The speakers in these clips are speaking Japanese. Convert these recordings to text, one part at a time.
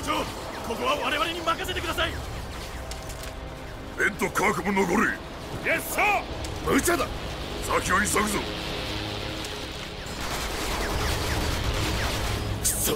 隊長ここは我々に任せてください。レッドイエスサー無茶だ。先を急ぐぞ。くそ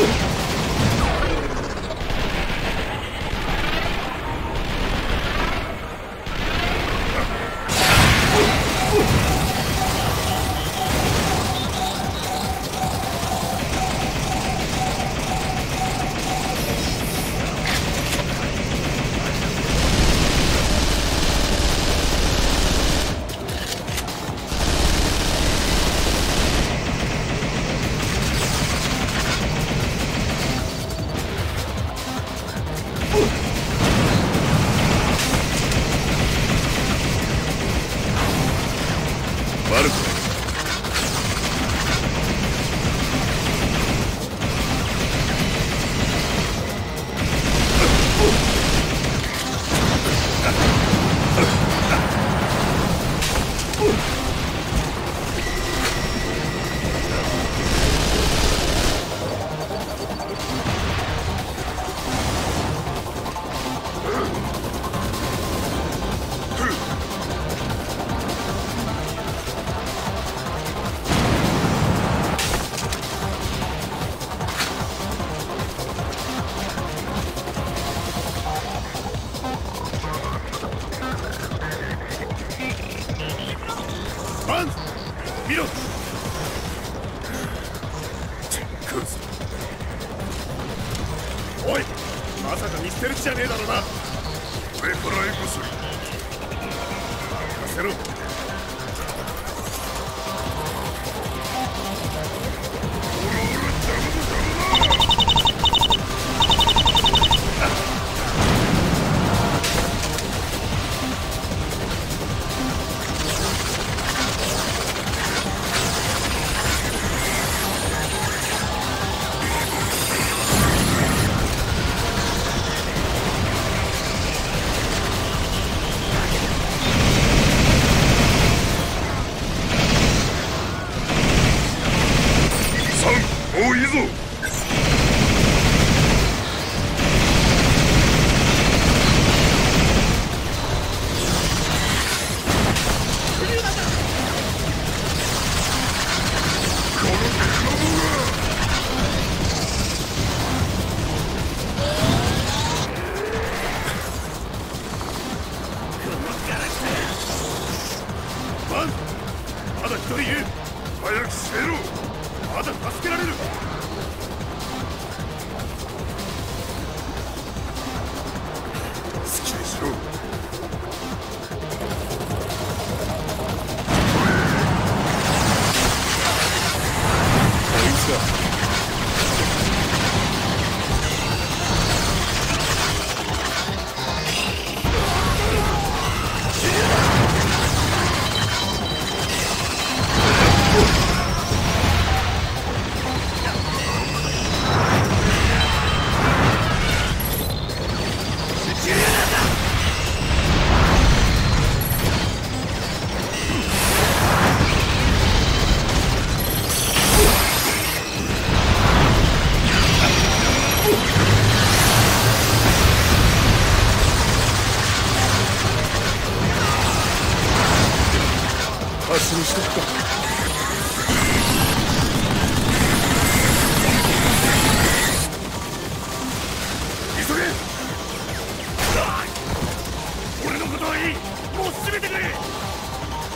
Ooh. こ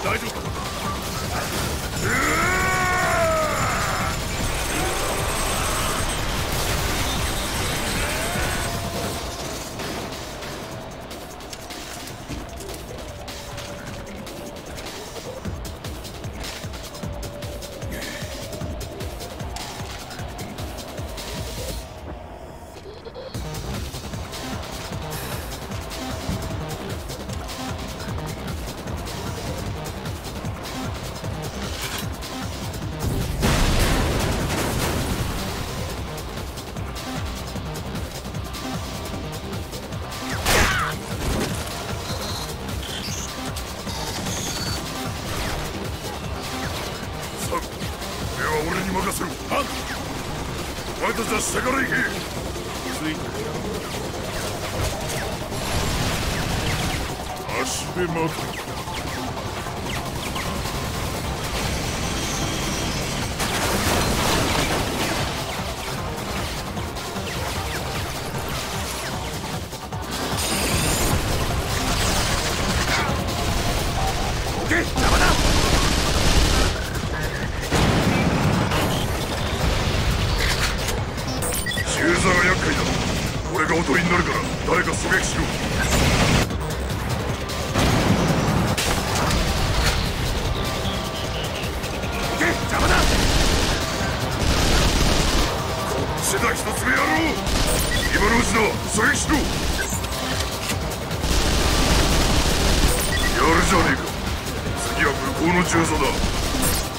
大丈夫かに任せろ。あお前たちは下から行けついて。足で待てオケ邪魔だ。のうちだ狙撃しろやるじゃねえか。次は向こうの銃座だ。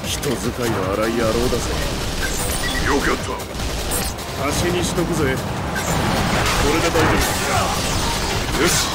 人使いの荒い野郎だぜ。よくやった。足にしとくぜ。これで大丈夫。よし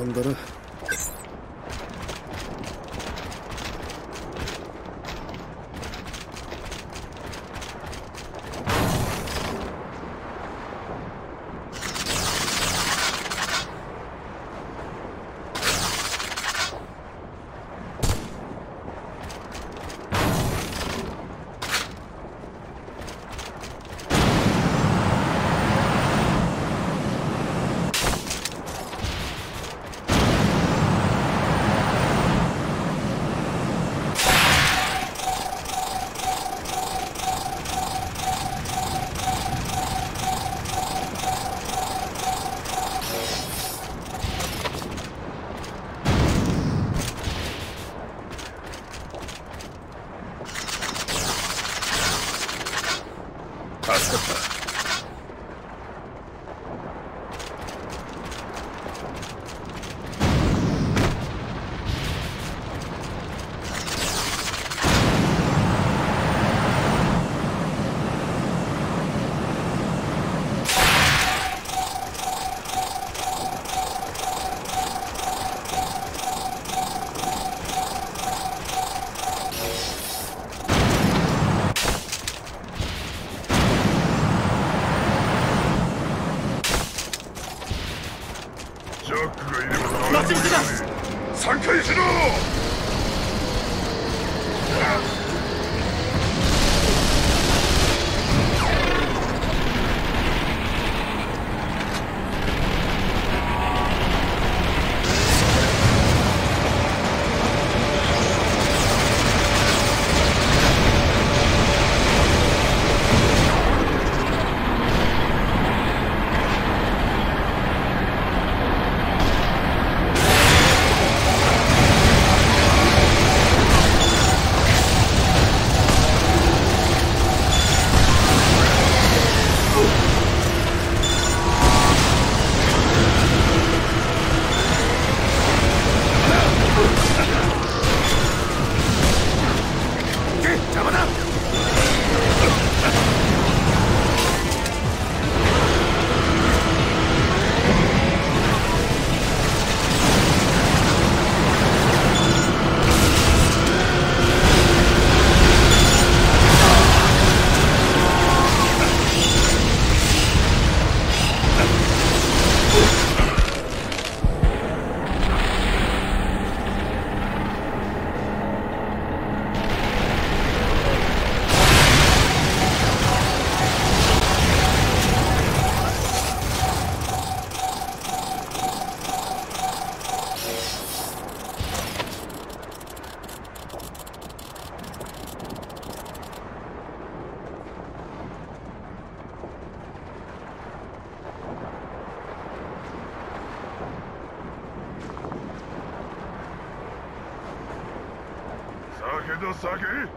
さんだな Customer. だ酒